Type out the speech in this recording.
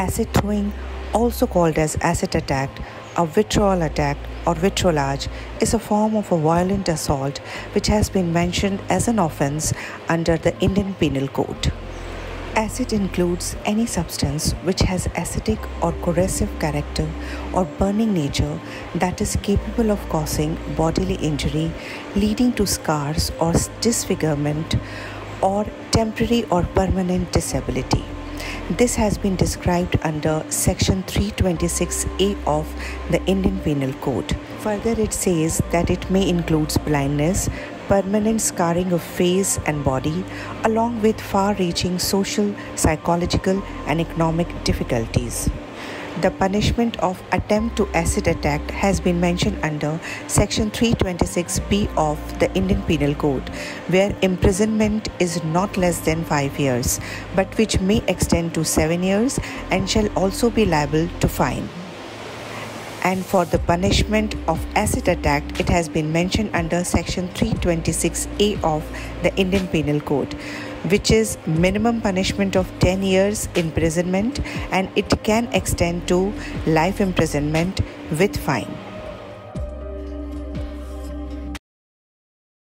Acid throwing, also called as acid attack, a vitriol attack, or vitriolage, is a form of a violent assault which has been mentioned as an offense under the Indian Penal Code. Acid includes any substance which has acidic or corrosive character or burning nature that is capable of causing bodily injury, leading to scars or disfigurement, or temporary or permanent disability. This has been described under Section 326A of the Indian Penal Code. Further, it says that it may include blindness, permanent scarring of face and body, along with far reaching social, psychological, and economic difficulties. The punishment of attempt to acid attack has been mentioned under Section 326B of the Indian Penal Code, where imprisonment is not less than 5 years, but which may extend to 7 years and shall also be liable to fine. And for the punishment of acid attack it has been mentioned under section 326a of the indian penal code which is minimum punishment of 10 years imprisonment and it can extend to life imprisonment with fine